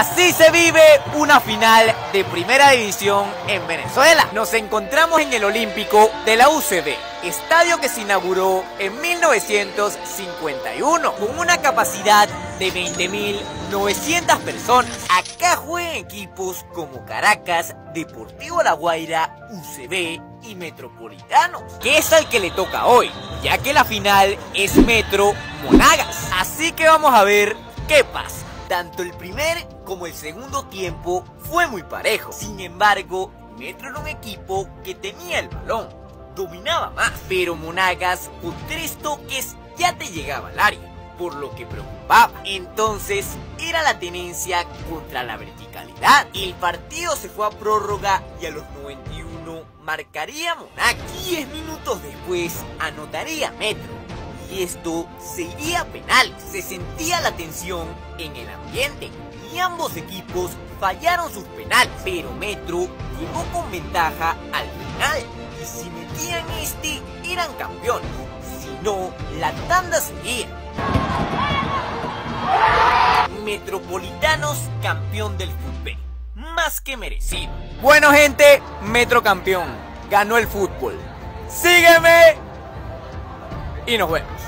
Así se vive una final de primera división en Venezuela. Nos encontramos en el Olímpico de la UCB, estadio que se inauguró en 1951 con una capacidad de 20.900 personas. Acá juegan equipos como Caracas, Deportivo La Guaira, UCB y Metropolitanos, que es al que le toca hoy, ya que la final es Metro Monagas. Así que vamos a ver qué pasa. Tanto el primer como el segundo tiempo fue muy parejo. Sin embargo, Metro era un equipo que tenía el balón, dominaba más, pero Monagas con tres toques ya te llegaba al área, por lo que preocupaba. Entonces era la tenencia contra la verticalidad. El partido se fue a prórroga y a los 91 marcaría Monagas. 10 minutos después anotaría Metro y esto se iría a penal. Se sentía la tensión en el ambiente y ambos equipos fallaron sus penales, pero Metro llegó con ventaja al final y si metían este eran campeones, si no la tanda seguía. Metropolitanos campeón del fútbol, más que merecido. Bueno gente, Metro campeón, ganó el fútbol. Sígueme y nos vemos.